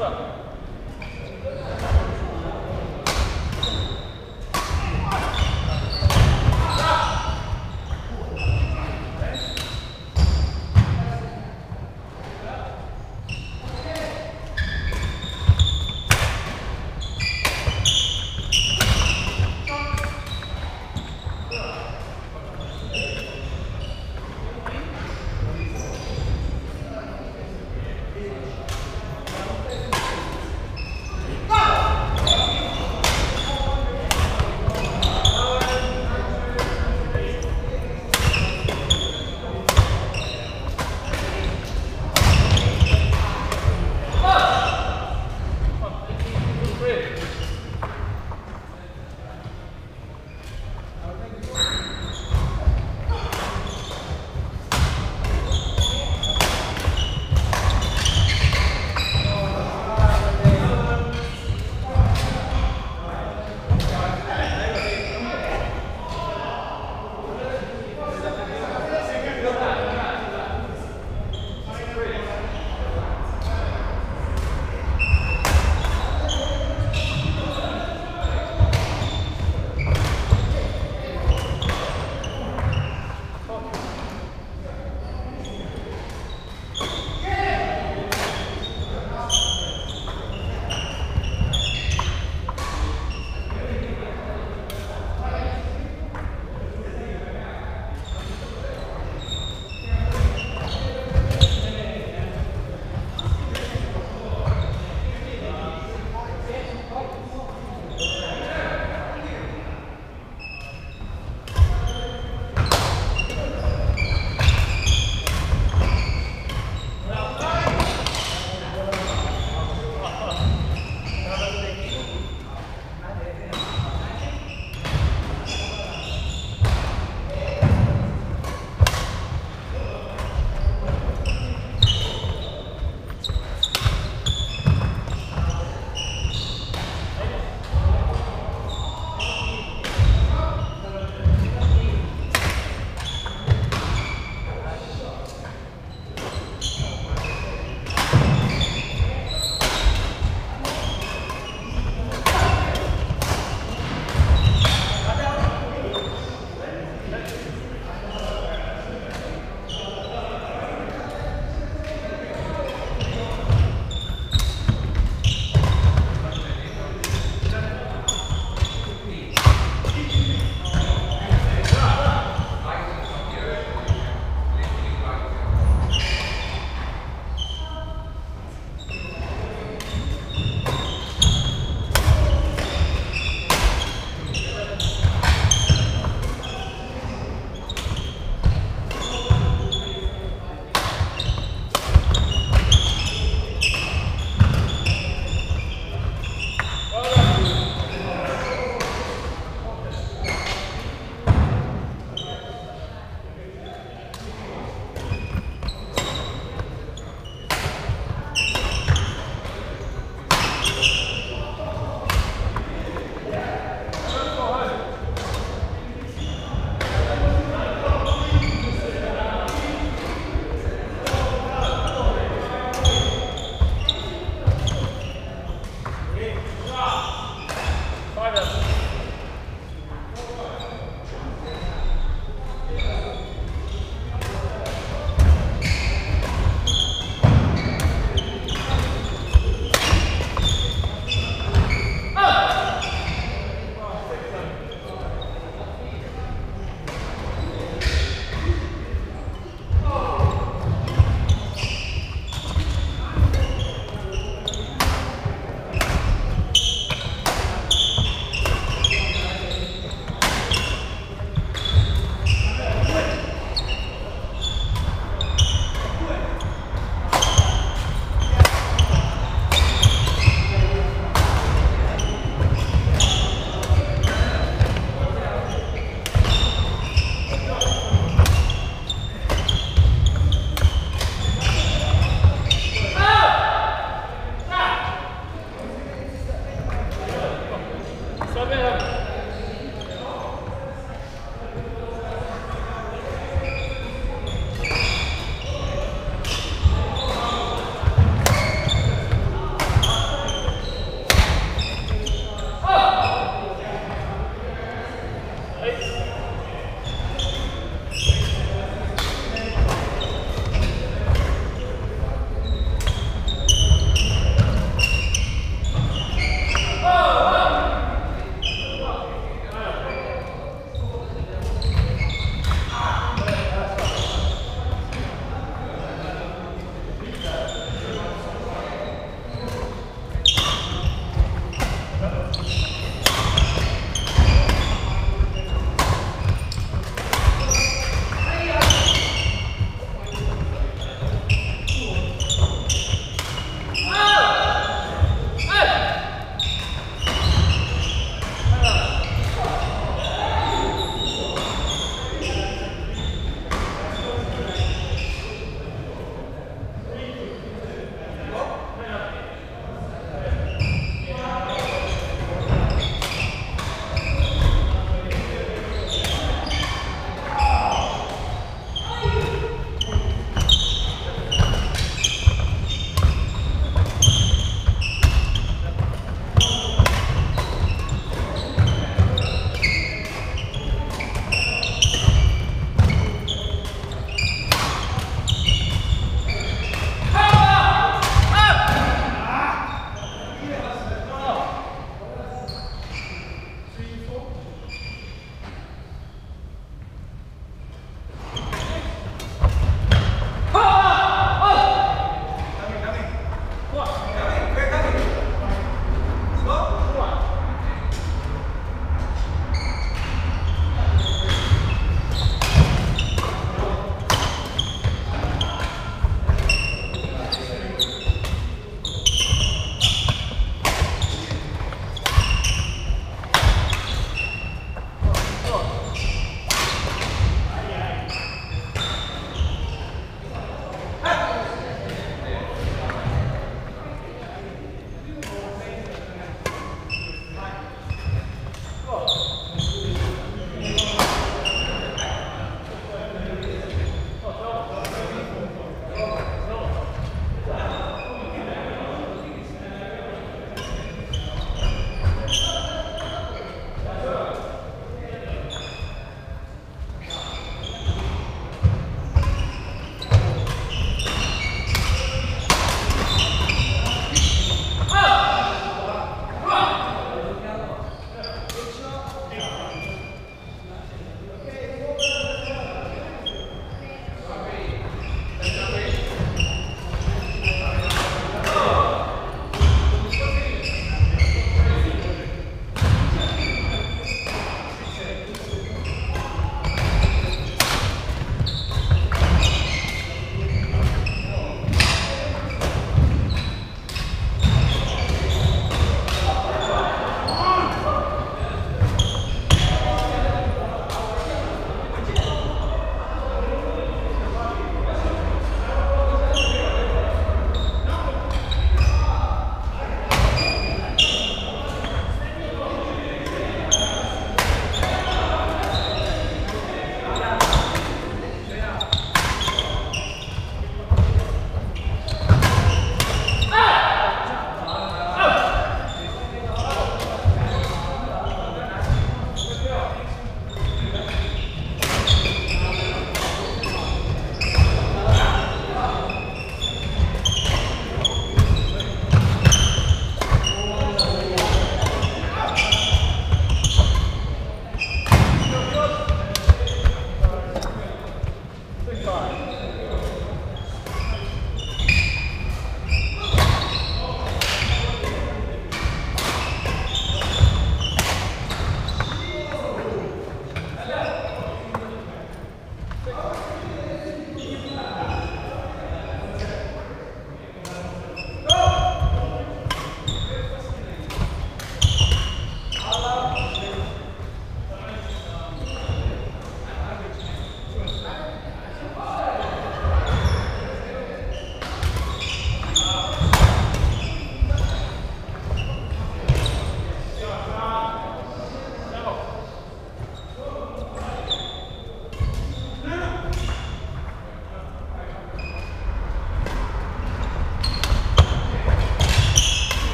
ほ